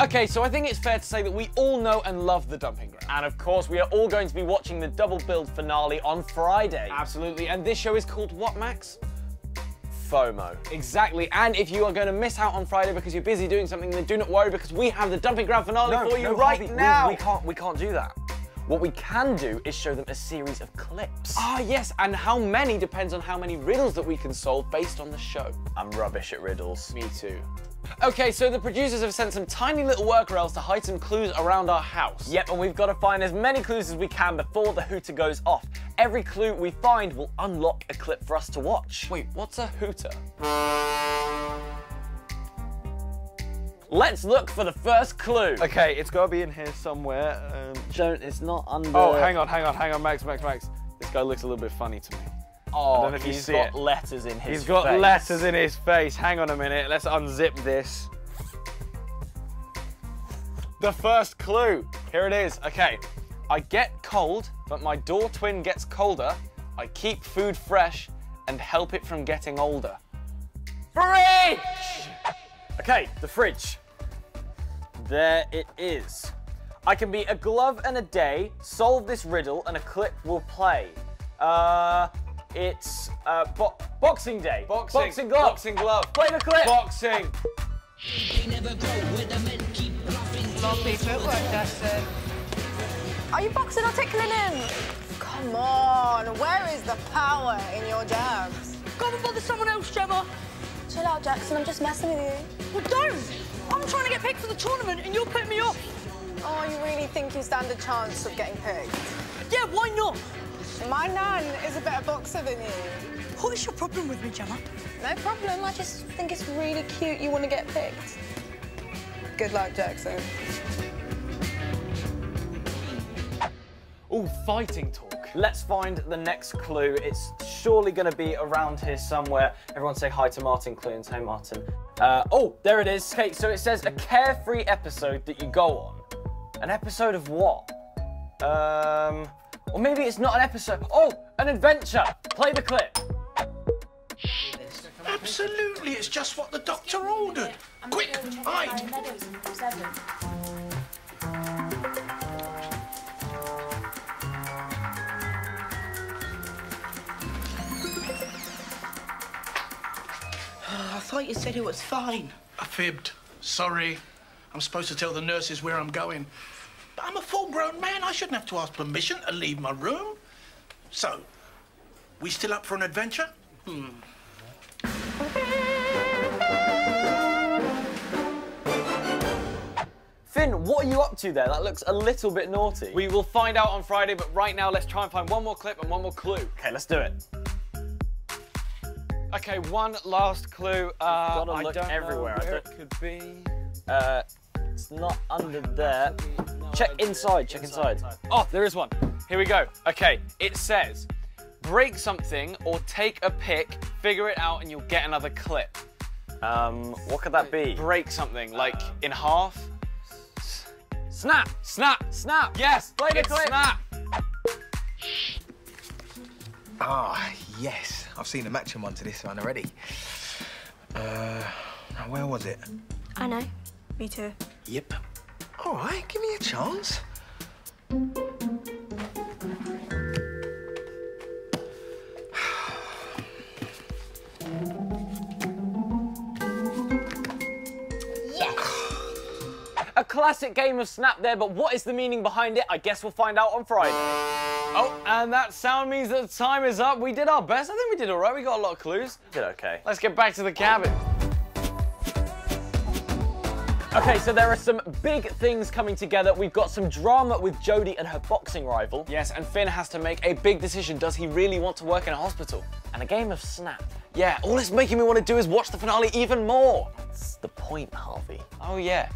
Okay, so I think it's fair to say that we all know and love the dumping ground. And of course, we are all going to be watching the double build finale on Friday. Absolutely, and this show is called what, Max? FOMO. Exactly, and if you are going to miss out on Friday because you're busy doing something, then do not worry because we have the dumping ground finale for you right Harvey, we- now. We, can't, we can't do that. What we can do is show them a series of clips. Ah, yes, and how many depends on how many riddles that we can solve based on the show. I'm rubbish at riddles. Me too. Okay, so the producers have sent some tiny little workarounds to hide some clues around our house. Yep, and we've got to find as many clues as we can before the hooter goes off. Every clue we find will unlock a clip for us to watch. Wait, what's a hooter? Let's look for the first clue. Okay, it's got to be in here somewhere. Um, Don't, it's not under... oh, hang on, hang on, hang on, Max, Max, Max. This guy looks a little bit funny to me. Oh, don't know if you see got it. letters in his He's got face. letters in his face. Hang on a minute, let's unzip this. The first clue. Here it is. Okay. I get cold, but my door twin gets colder. I keep food fresh and help it from getting older. Fridge! Okay, the fridge. There it is. I can be a glove and a day, solve this riddle, and a clip will play. Uh, it's uh, bo- Boxing Day. Boxing. Boxing glove. Boxing glove. Play the clip. Boxing. Sloppy footwork, Dustin. Are you boxing or tickling him? Come on, where is the power in your jabs? Go and bother someone else, Gemma. Chill out, Jackson, I'm just messing with you. Well, don't. I'm trying to get picked for the tournament and you're putting me off. Oh, you really think you stand a chance of getting picked? Yeah, why not? My nan is a better boxer than you. What is your problem with me, Gemma? No problem, I just think it's really cute you want to get picked. Good luck, Jackson. Ooh, fighting talk. Let's find the next clue. It's surely going to be around here somewhere. Everyone say hi to Martin Clunes. Hey, Martin. Uh, oh, there it is. Okay, so it says a carefree episode that you go on. An episode of what? Um, or maybe it's not an episode. Oh, an adventure. Play the clip. Absolutely, it's just what the doctor ordered. Quick, hide. I thought you said it was fine. I fibbed. Sorry. I'm supposed to tell the nurses where I'm going. But I'm a full-grown man. I shouldn't have to ask permission to leave my room. So, we still up for an adventure? Finn, what are you up to there? That looks a little bit naughty. We will find out on Friday, but right now let's try and find one more clip and one more clue. okay, let's do it. Okay, one last clue. Uh, gotta I look don't everywhere. I Know where don't- it could be. Uh, it's not under there. Check inside. Check inside. Oh, there is one. Here we go. Okay, it says, break something or take a pick, figure it out, and you'll get another clip. Um, what could that be? Break something, like in half. Snap. Snap! Snap. Yes! Play the clip. Snap! Ah, yes. I've seen a matching one to this one already. Uh, where was it? I know. Me too. Yep. All right, give me a chance. A classic game of Snap there, but what is the meaning behind it? I guess we'll find out on Friday. Oh, and that sound means that the time is up. We did our best. I think we did all right. We got a lot of clues. Did okay. Let's get back to the cabin. Okay, so there are some big things coming together. We've got some drama with Jody and her boxing rival, Yes, and Finn has to make a big decision. Does he really want to work in a hospital? and a game of Snap. Yeah, all it's making me want to do is watch the finale even more. That's the point, Harvey. Oh, yeah.